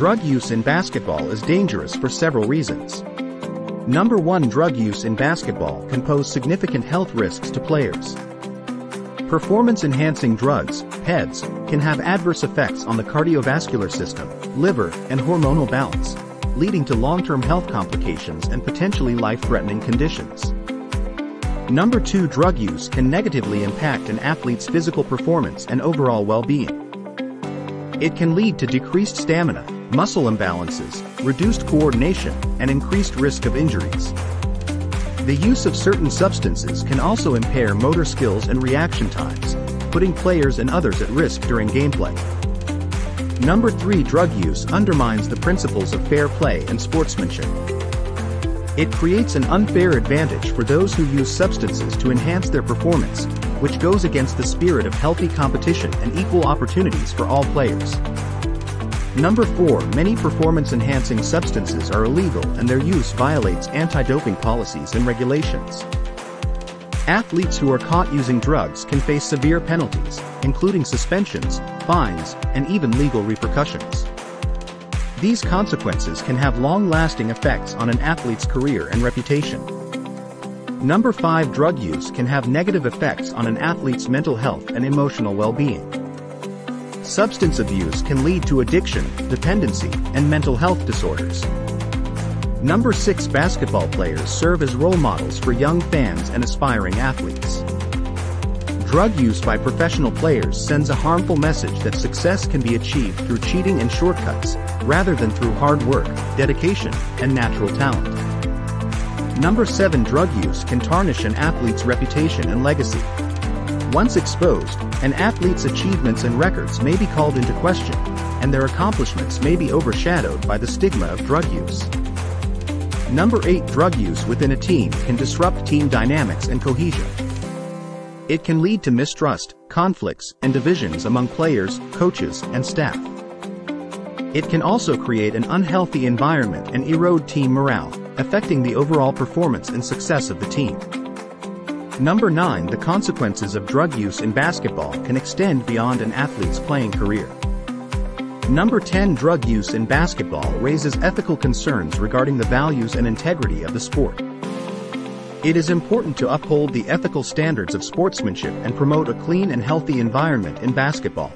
Drug use in basketball is dangerous for several reasons. Number 1 Drug use in basketball can pose significant health risks to players. Performance-enhancing drugs, PEDs, can have adverse effects on the cardiovascular system, liver, and hormonal balance, leading to long-term health complications and potentially life-threatening conditions. Number 2 Drug use can negatively impact an athlete's physical performance and overall well-being. It can lead to decreased stamina, muscle imbalances, reduced coordination, and increased risk of injuries. The use of certain substances can also impair motor skills and reaction times, putting players and others at risk during gameplay. Number 3 Drug use undermines the principles of fair play and sportsmanship. It creates an unfair advantage for those who use substances to enhance their performance, which goes against the spirit of healthy competition and equal opportunities for all players. Number 4 Many performance-enhancing substances are illegal and their use violates anti-doping policies and regulations. Athletes who are caught using drugs can face severe penalties, including suspensions, fines, and even legal repercussions. These consequences can have long-lasting effects on an athlete's career and reputation. Number 5 Drug use can have negative effects on an athlete's mental health and emotional well-being. Substance abuse can lead to addiction, dependency, and mental health disorders. Number 6 Basketball players serve as role models for young fans and aspiring athletes. Drug use by professional players sends a harmful message that success can be achieved through cheating and shortcuts, rather than through hard work, dedication, and natural talent. Number 7 Drug use can tarnish an athlete's reputation and legacy. Once exposed, an athlete's achievements and records may be called into question, and their accomplishments may be overshadowed by the stigma of drug use. Number 8 Drug use within a team can disrupt team dynamics and cohesion. It can lead to mistrust, conflicts, and divisions among players, coaches, and staff. It can also create an unhealthy environment and erode team morale, affecting the overall performance and success of the team. Number 9 The consequences of drug use in basketball can extend beyond an athlete's playing career. Number 10 Drug use in basketball raises ethical concerns regarding the values and integrity of the sport. It is important to uphold the ethical standards of sportsmanship and promote a clean and healthy environment in basketball.